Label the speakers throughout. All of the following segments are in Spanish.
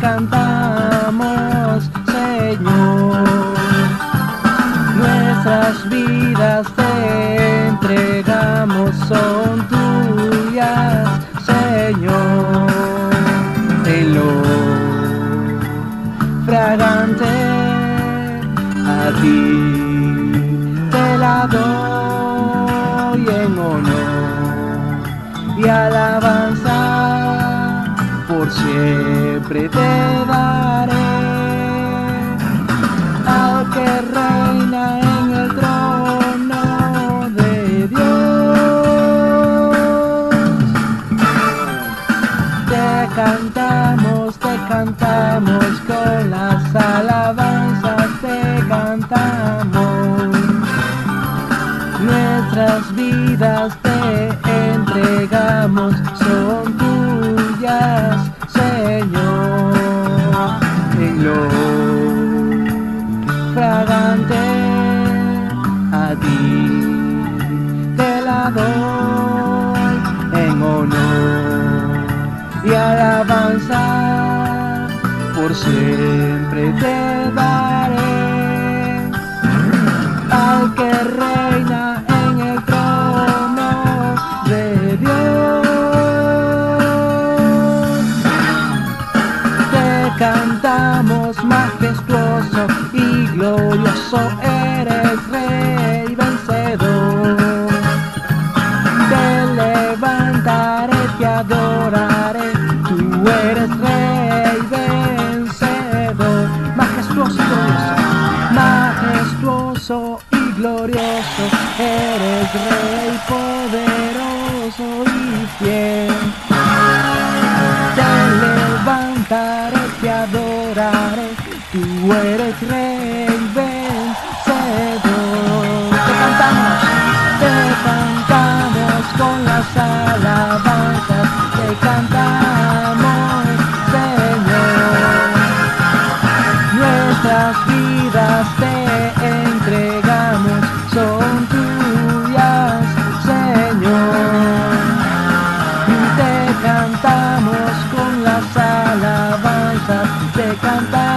Speaker 1: cantamos, Señor. Nuestras vidas te entregamos, son tuyas, Señor. En lo fragante a ti te la doy en honor y alabanza por siempre te daré al que reina en el trono de Dios. Te cantamos, te cantamos con las alabanzas, te cantamos. Nuestras vidas te entregamos, son tuyas, siempre te daré al que reina en el trono de Dios. Te cantamos majestuoso y glorioso eres rey poderoso y fiel. Te levantaré, te adoraré, tú eres rey vencedor. Te cantamos, te cantamos con las alabanzas, alabanzas,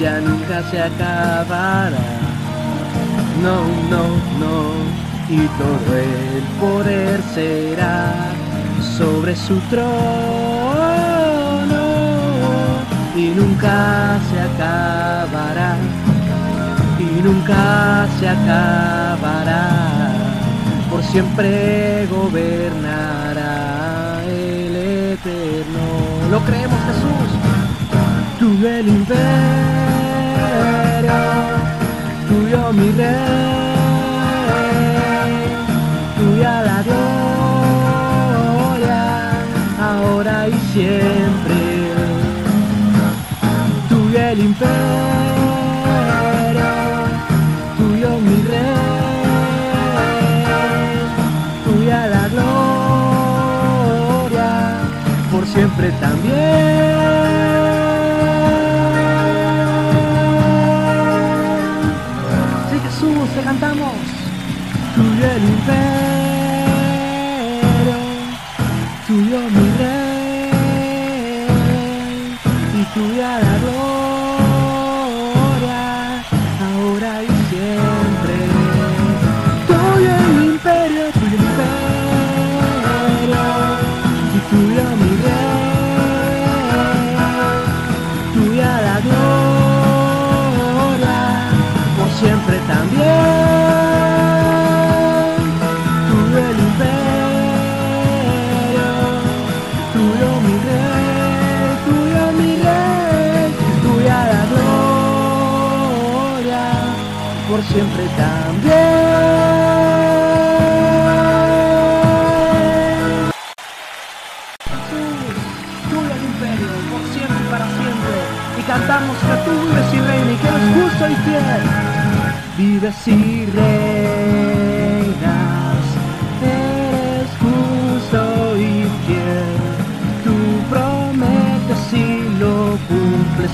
Speaker 1: ya nunca se acabará. No, no, no, y todo el poder será sobre su trono y nunca se acabará y nunca se acabará, por siempre gobernará el eterno. Lo creemos Jesús, tuyo el imperio, tuyo mi rey, tuya la gloria, ahora y siempre, tuyo el imperio tuyo mi rey, tuya la gloria, por siempre también. Tuyo el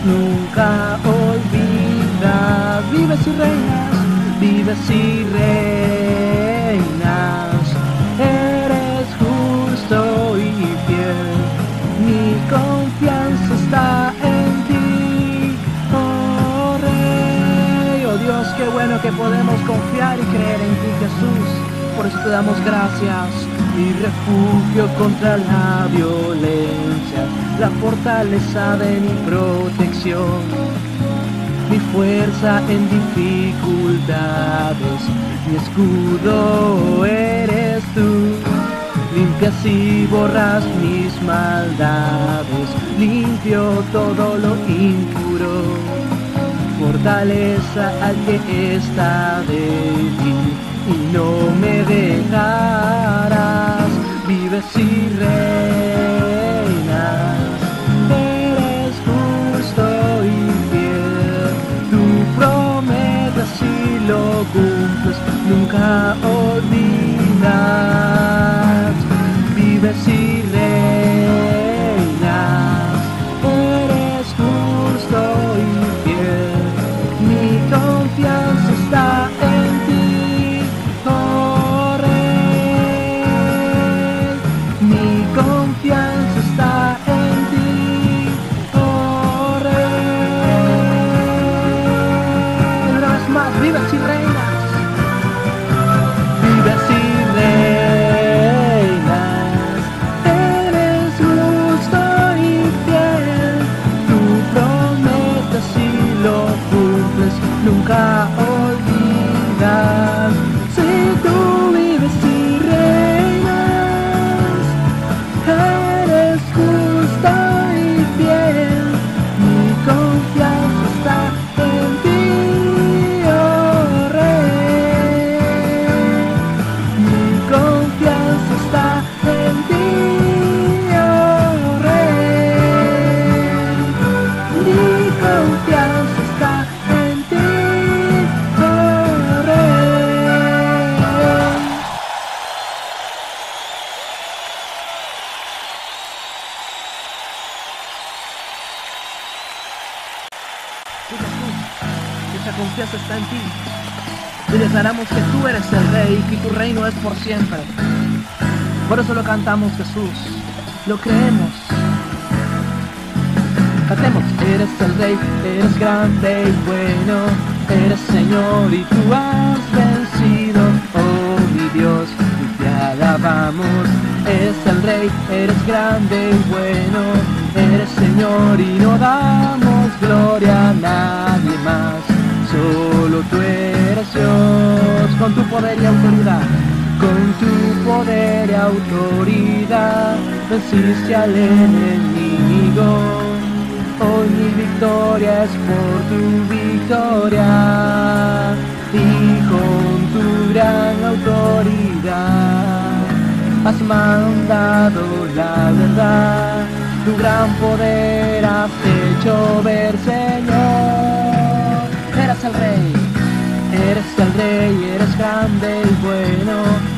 Speaker 1: nunca olvidas. Vives y reinas, vives y reinas, eres justo y fiel. Mi confianza está en ti, oh Rey, oh Dios, qué bueno que podemos confiar y creer en ti, Jesús. Por eso te damos gracias, mi refugio contra la violencia, la fortaleza de mi protección, mi fuerza en dificultades, mi escudo eres tú. Limpias y borras mis maldades, limpio todo lo impuro. Fortaleza al que está débil y no me dejarás. Vives y reinas, y lo cumples, nunca cantamos, Jesús. Lo creemos. Cantemos, eres el rey, eres grande y bueno, eres Señor y tú has vencido, oh mi Dios, y te alabamos. Eres el rey, eres grande y bueno, eres Señor y no damos gloria a nadie más. Solo tú eres Dios, con tu poder y autoridad, con tu poder y autoridad, venciste al enemigo. Hoy mi victoria es por tu victoria y con tu gran autoridad has mandado la verdad. Tu gran poder has hecho ver, Señor. Eres el rey, eres el rey, eres grande y bueno,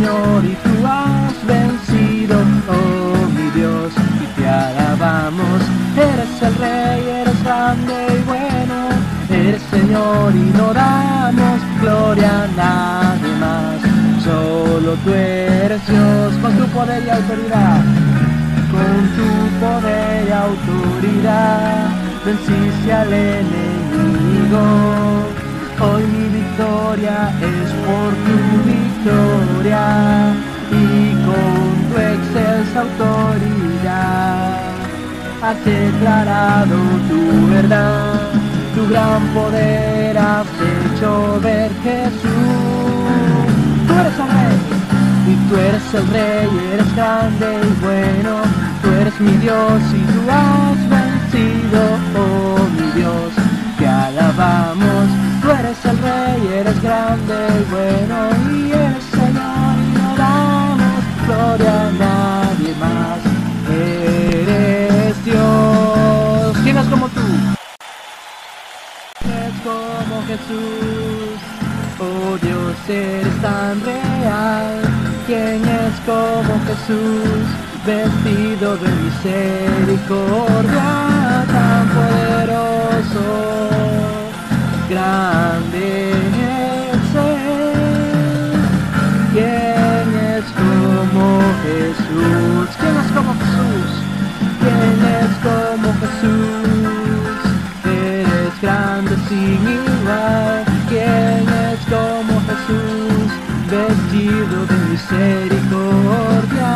Speaker 1: Señor y tú has vencido, oh mi Dios, y te alabamos. Eres el rey, eres grande y bueno, eres Señor y no damos gloria a nadie más. Solo tú eres Dios con tu poder y autoridad, con tu poder y autoridad, venciste al enemigo. Hoy mi victoria es por tu y con tu excelsa autoridad has declarado tu verdad, tu gran poder has hecho ver Jesús. Tú eres el rey, y tú eres el rey, eres grande y bueno, tú eres mi Dios y tú has vencido, oh mi Dios, te alabamos, tú eres el rey. eres grande y bueno y gloria a nadie más. Eres Dios. ¿Quién es como tú? Es como Jesús. Oh Dios, eres tan real. ¿Quién es como Jesús? Vestido de misericordia, tan poderoso, grande como Jesús? ¿Quién es como Jesús? ¿Quién es como Jesús? Eres grande sin igual. ¿Quién es como Jesús? Vestido de misericordia,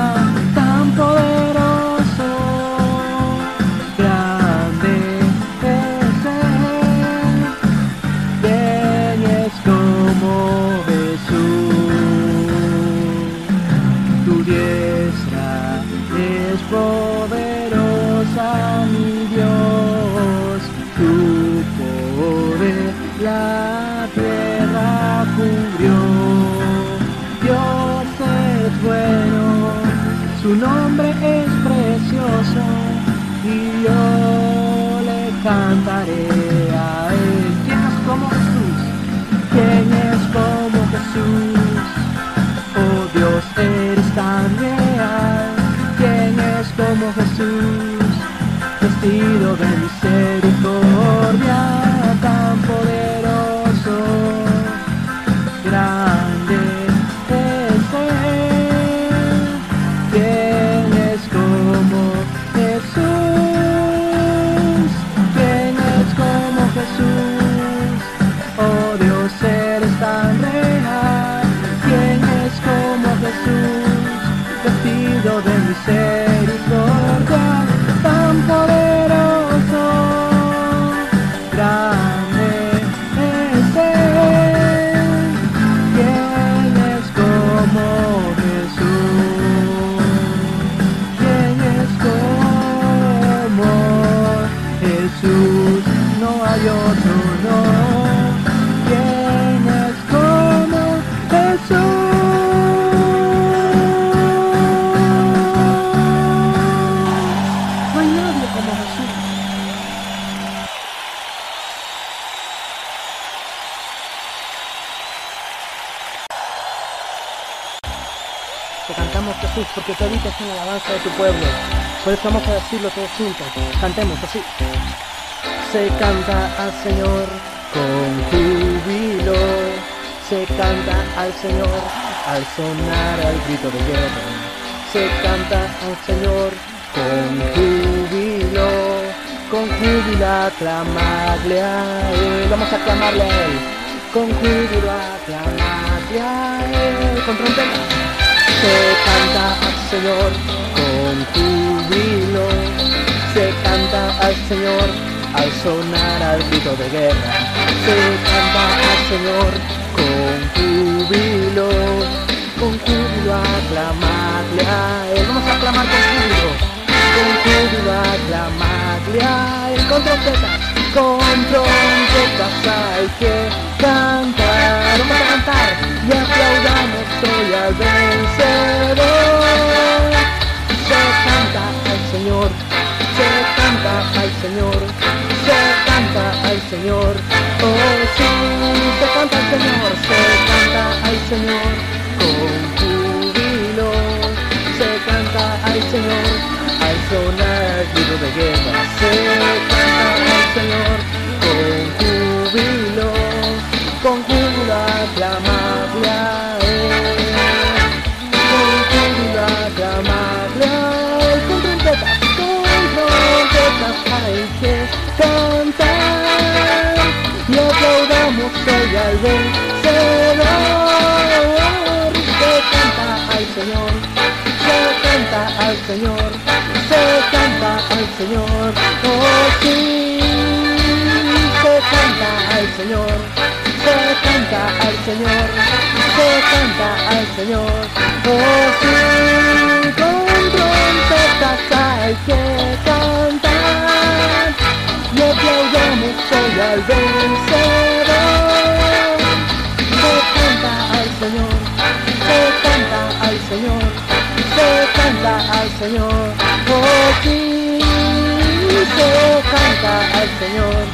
Speaker 1: tan poderoso, grande es Él. ¿Quién es como la tierra cubrió. Dios es bueno, su nombre es precioso y yo le cantaré a él. ¿Quién es como Jesús? ¿Quién es como Jesús? Oh Dios, eres tan. ¿Quién es como Jesús? Vestido de misericordia, de porque tú habitas en la alabanza de tu pueblo. Por eso vamos a decirlo todos juntos. Cantemos así. Se canta al Señor con júbilo. Se canta al Señor al sonar al grito de guerra. Se canta al Señor con júbilo. Con júbilo aclamarle a Él. Vamos a aclamarle a Él. Con júbilo aclamarle a Él. Con trompeta se canta al Señor con júbilo, se canta al Señor al sonar al grito de guerra, se canta al Señor con júbilo, con júbilo aclamarle a Él, vamos a aclamar con júbilo, con júbilo aclamarle a Él, con trompetas, con trompetas hay que cantar, vamos a cantar y aplaudamos hoy al vencedor. Se canta al Señor, se canta al Señor, se canta al Señor. Oh sí, se canta al Señor, se canta al Señor con. Se canta al Señor al sonar grito de guerra. Se canta al Señor Señor, se canta al Señor. Oh sí, se canta al Señor, se canta al Señor, se canta al Señor. Oh sí, con trompetas hay que cantar y aplaudamos hoy al vencedor. canta al Señor, por ti se canta al Señor,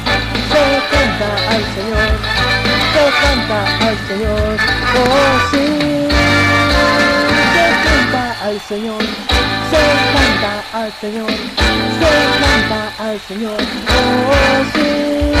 Speaker 1: se canta al Señor, se canta al Señor, oh sí, se canta al Señor, se canta al Señor, se canta al Señor, oh sí.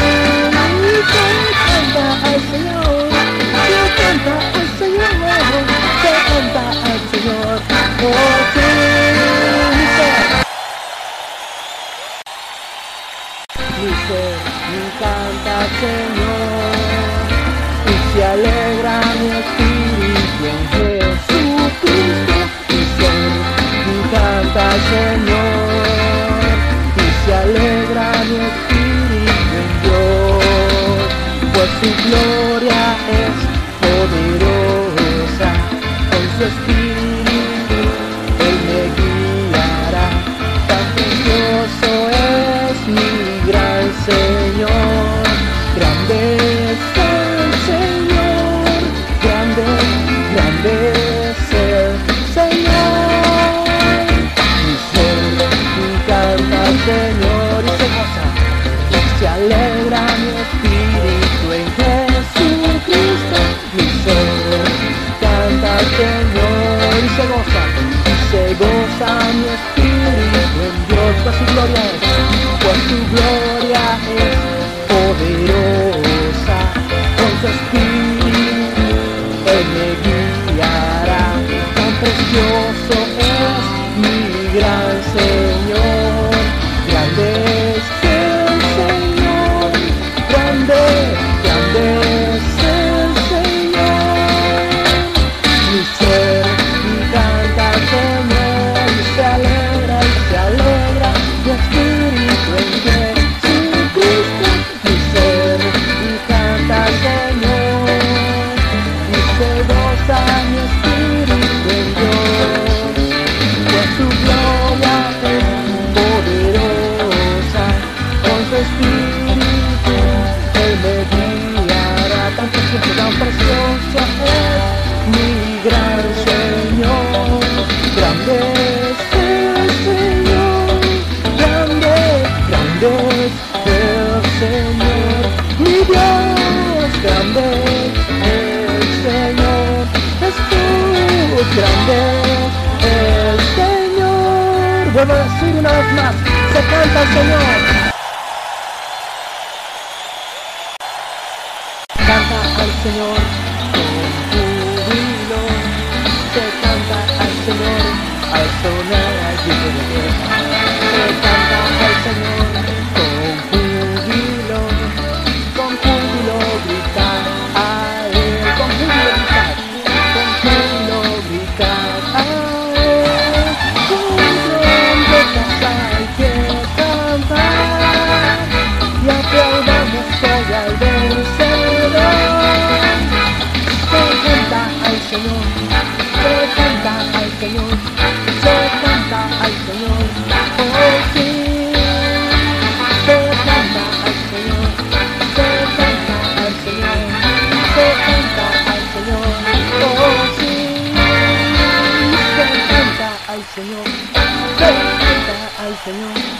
Speaker 1: el Señor, mi Dios grande, el Señor es tu grande, el Señor. Vuelvo a decir una vez más, se canta el Señor. Canta al Señor con júbilo, se canta al Señor al sonar allí, se canta al Señor. Señor. Canta al Señor.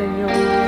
Speaker 1: Señor.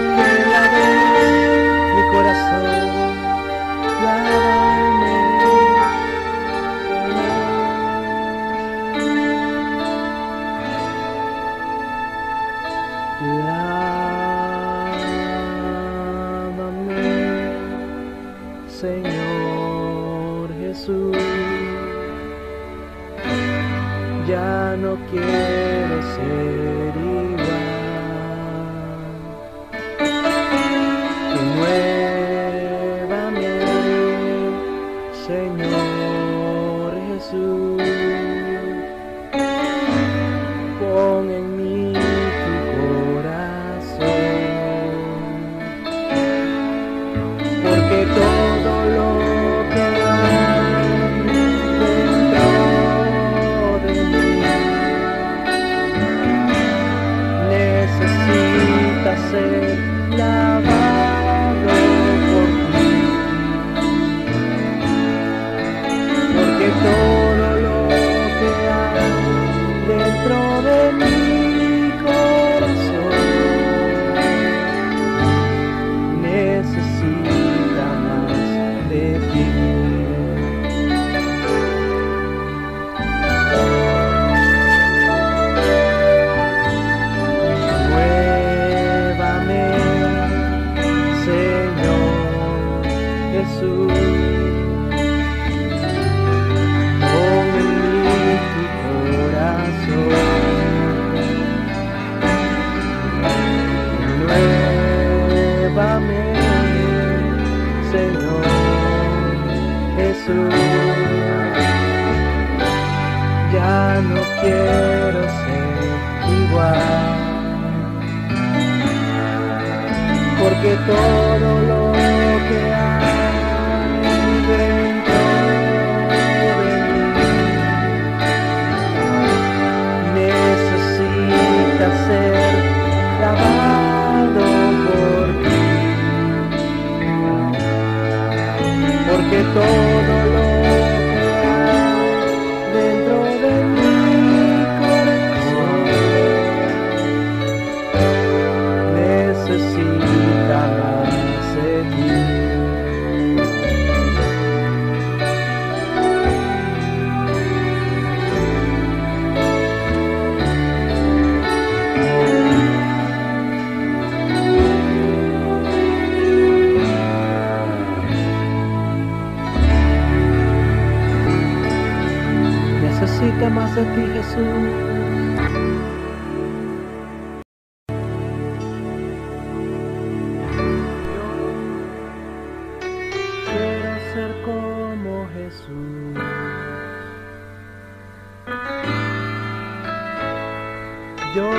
Speaker 1: Yo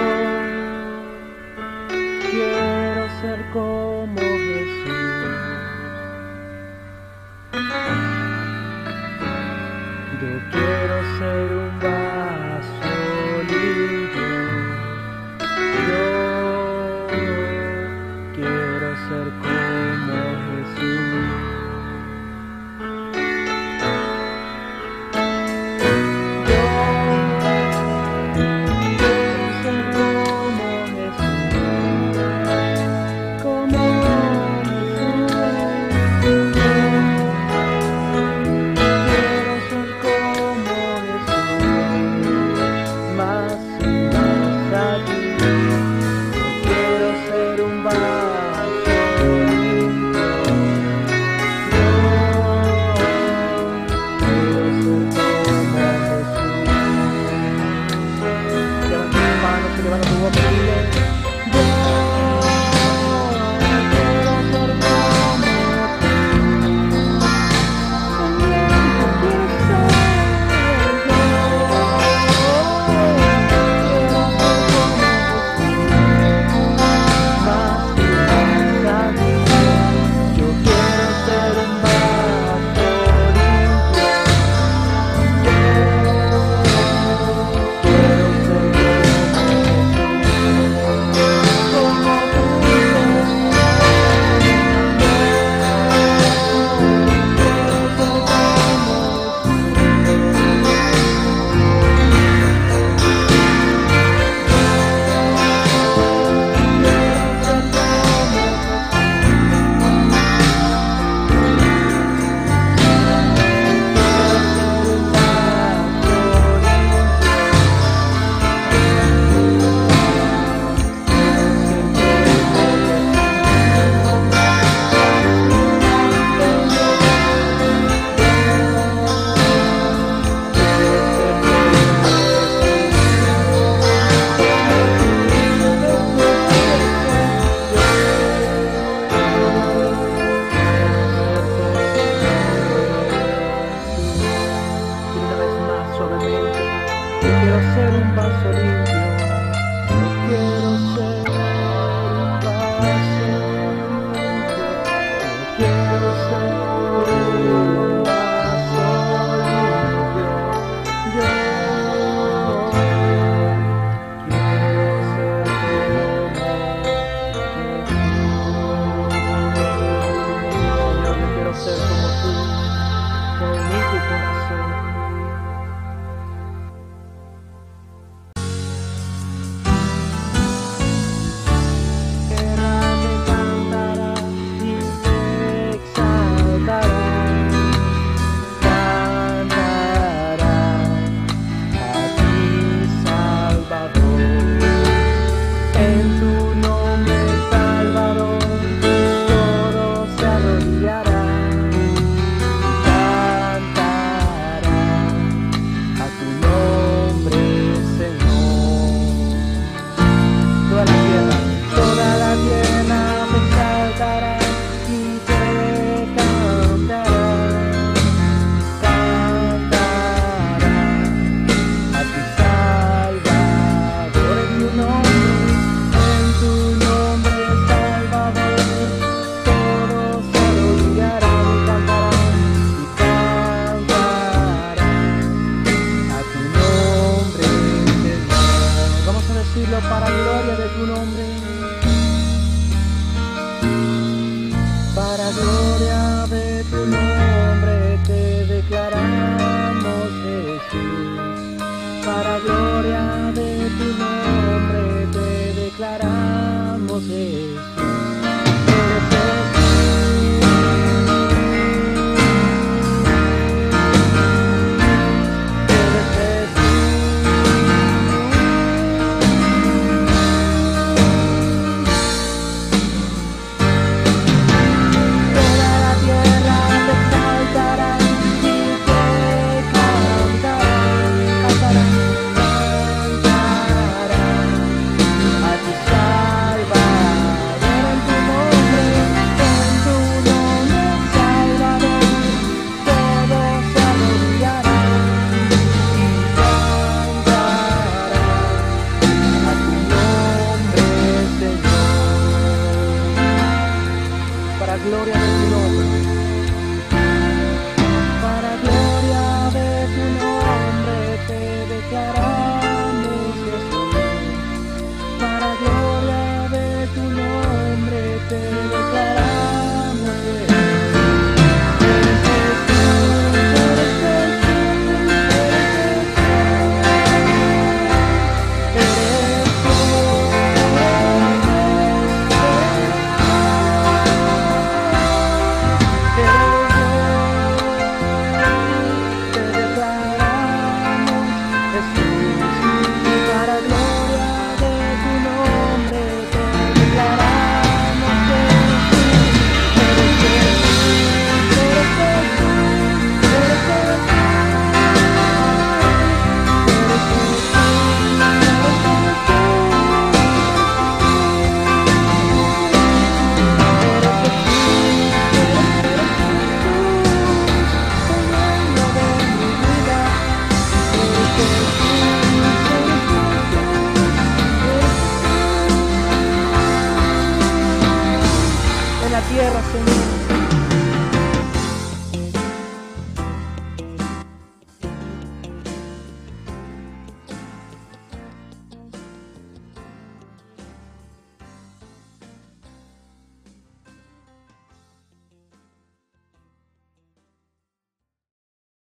Speaker 1: quiero ser como Jesús. Yo quiero